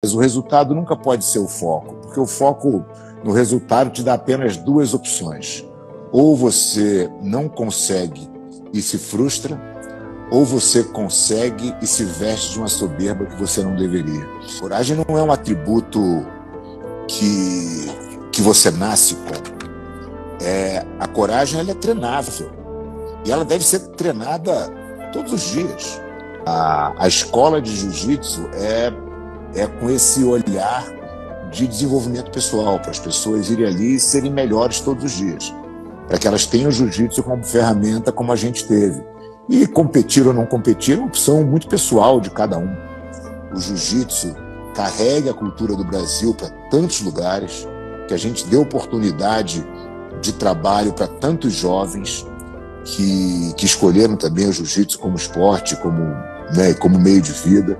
Mas o resultado nunca pode ser o foco, porque o foco no resultado te dá apenas duas opções. Ou você não consegue e se frustra, ou você consegue e se veste de uma soberba que você não deveria. Coragem não é um atributo que, que você nasce com. É, a coragem ela é treinável e ela deve ser treinada todos os dias. A, a escola de jiu-jitsu é é com esse olhar de desenvolvimento pessoal, para as pessoas irem ali e serem melhores todos os dias, para que elas tenham o jiu-jitsu como ferramenta, como a gente teve. E competir ou não competir é uma opção muito pessoal de cada um. O jiu-jitsu carrega a cultura do Brasil para tantos lugares, que a gente deu oportunidade de trabalho para tantos jovens que, que escolheram também o jiu-jitsu como esporte, como, né, como meio de vida.